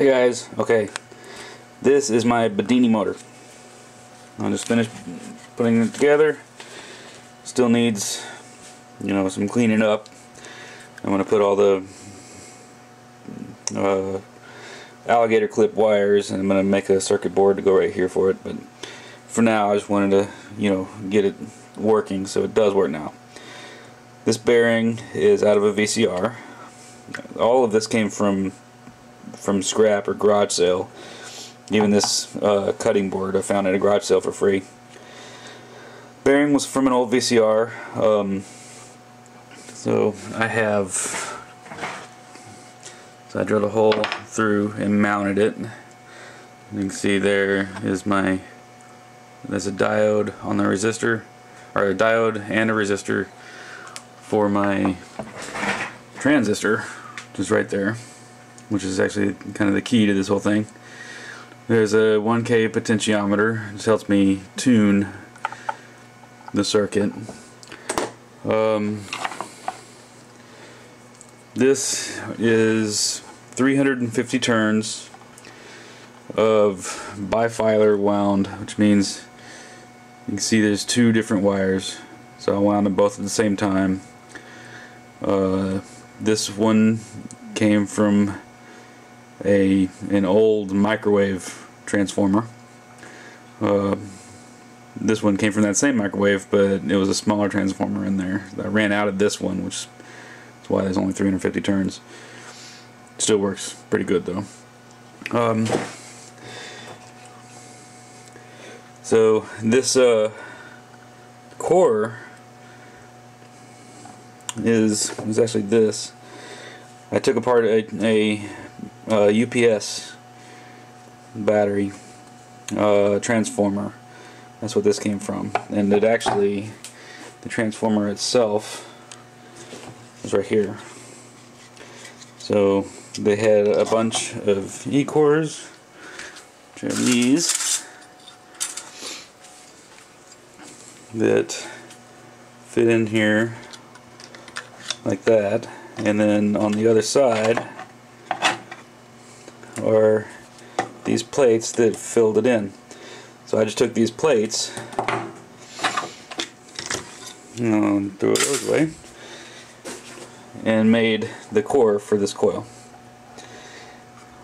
Hey guys, okay. This is my Bedini motor. I just finished putting it together. Still needs, you know, some cleaning up. I'm to put all the uh, alligator clip wires and I'm going to make a circuit board to go right here for it. But for now, I just wanted to, you know, get it working so it does work now. This bearing is out of a VCR. All of this came from from scrap or garage sale. Even this uh, cutting board I found at a garage sale for free. Bearing was from an old VCR. Um, so I have, so I drilled a hole through and mounted it. You can see there is my, there's a diode on the resistor, or a diode and a resistor for my transistor, which is right there which is actually kind of the key to this whole thing. There's a 1K potentiometer, which helps me tune the circuit. Um, this is 350 turns of bifilar wound, which means you can see there's two different wires. So I wound them both at the same time. Uh, this one came from a an old microwave transformer. Uh, this one came from that same microwave, but it was a smaller transformer in there. I ran out of this one, which is why there's only 350 turns. Still works pretty good though. Um, so this uh, core is is actually this. I took apart a, a uh, UPS battery uh, transformer. That's what this came from. And it actually, the transformer itself is right here. So they had a bunch of E-cores, these, that fit in here like that. And then on the other side, are these plates that filled it in. So I just took these plates and threw it those way and made the core for this coil.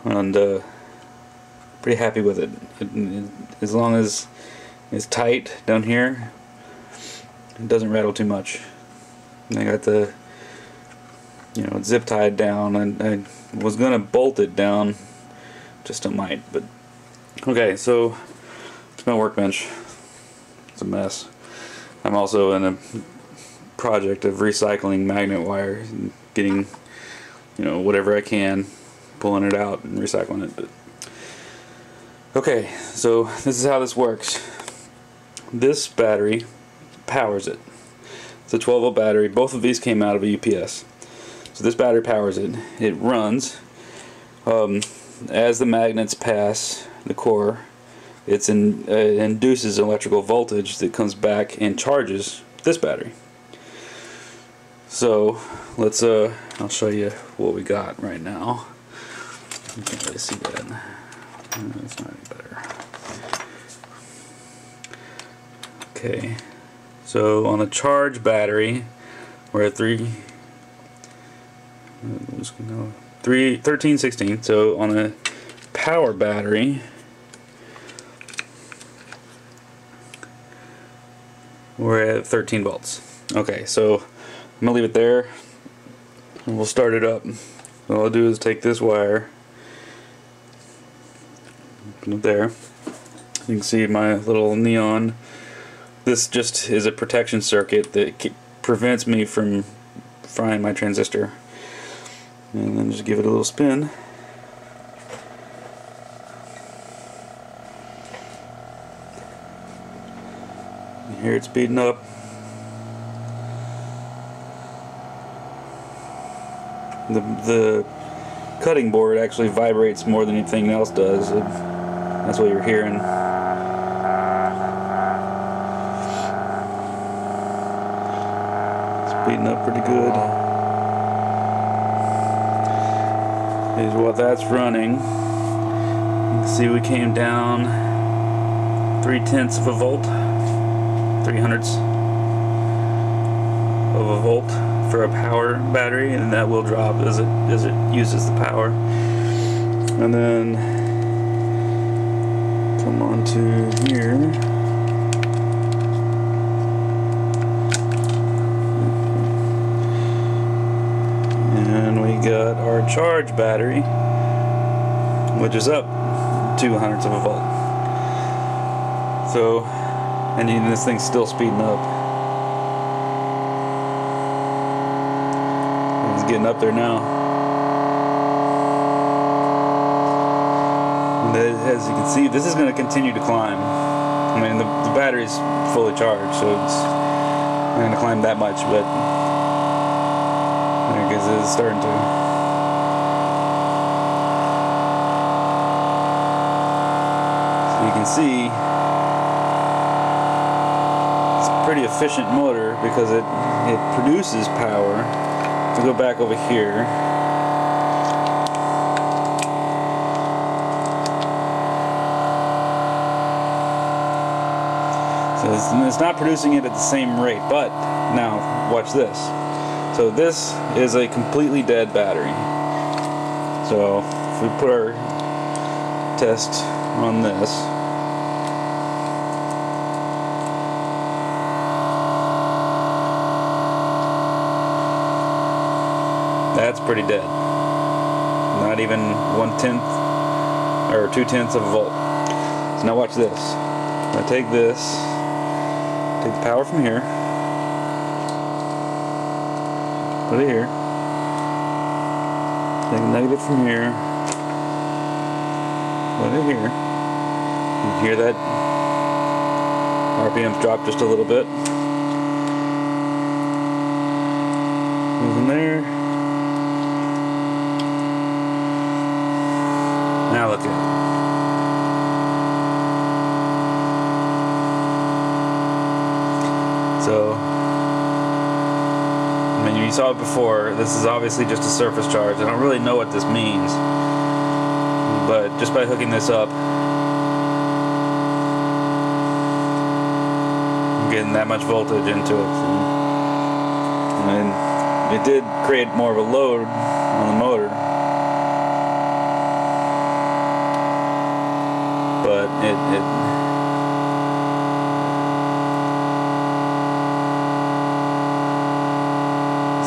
And uh, pretty happy with it. It, it. As long as it's tight down here, it doesn't rattle too much. And I got the you know zip tied down and I was gonna bolt it down just a might, but okay, so it's my workbench. It's a mess. I'm also in a project of recycling magnet wire and getting, you know, whatever I can, pulling it out and recycling it. But okay, so this is how this works. This battery powers it. It's a 12 volt battery. Both of these came out of a UPS. So this battery powers it. It runs. Um, as the magnets pass the core, it in, uh, induces electrical voltage that comes back and charges this battery. So let's uh, I'll show you what we got right now. You can't really see that. That's not any better. Okay, so on the charge battery, we're at three. I'm just gonna 3, 13 16. So on a power battery, we're at 13 volts. Okay, so I'm gonna leave it there and we'll start it up. All I'll do is take this wire, there. You can see my little neon. This just is a protection circuit that prevents me from frying my transistor and then just give it a little spin. And here it's speeding up. The, the cutting board actually vibrates more than anything else does. That's what you're hearing. It's speeding up pretty good is what that's running You can see we came down three tenths of a volt, three hundredths of a volt for a power battery, and that will drop as it as it uses the power. And then come on to here. And we got our charge battery, which is up two hundredths of a volt. So, and even this thing's still speeding up. It's getting up there now. As you can see, this is going to continue to climb. I mean, the, the battery's fully charged, so it's not going to climb that much, but I guess it is starting to. So you can see it's a pretty efficient motor because it it produces power. To go back over here. So it's, it's not producing it at the same rate but now watch this so this is a completely dead battery so if we put our test on this That's pretty dead. Not even one tenth or two tenths of a volt. So now watch this. I take this, take the power from here, put it here, take the negative from here, put it here. You hear that RPMs drop just a little bit. Move Moving there. Now look at it. So, I mean, you saw it before. This is obviously just a surface charge. I don't really know what this means. But just by hooking this up, I'm getting that much voltage into it. And it did create more of a load on the motor. but it, it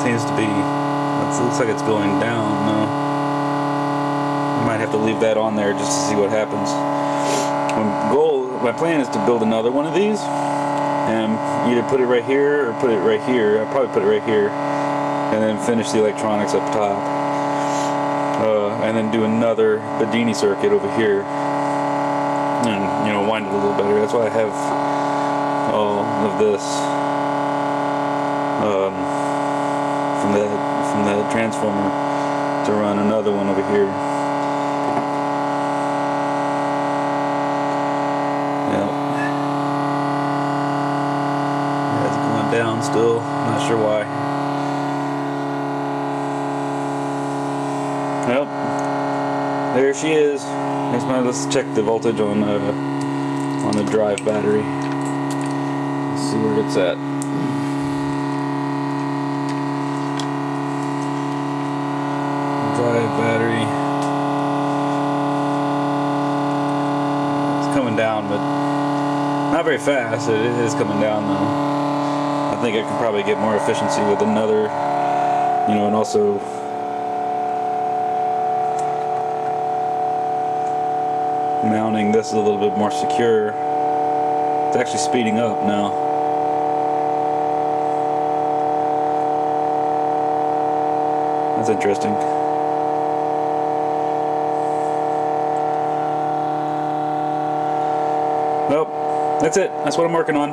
seems to be it looks like it's going down no? I might have to leave that on there just to see what happens. My goal my plan is to build another one of these and either put it right here or put it right here. I'll probably put it right here and then finish the electronics up top. Uh, and then do another Bedini circuit over here and you know wind it a little better. That's why I have all of this. Um, from the from the transformer to run another one over here. Yep. It's going down still. Not sure why. Yep. There she is. Next one, let's check the voltage on uh, on the drive battery. Let's see where it's at. Drive battery. It's coming down, but not very fast. It is coming down though. I think I can probably get more efficiency with another, you know, and also mounting this is a little bit more secure. It's actually speeding up now. That's interesting. That's it. That's what I'm working on.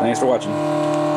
Thanks for watching.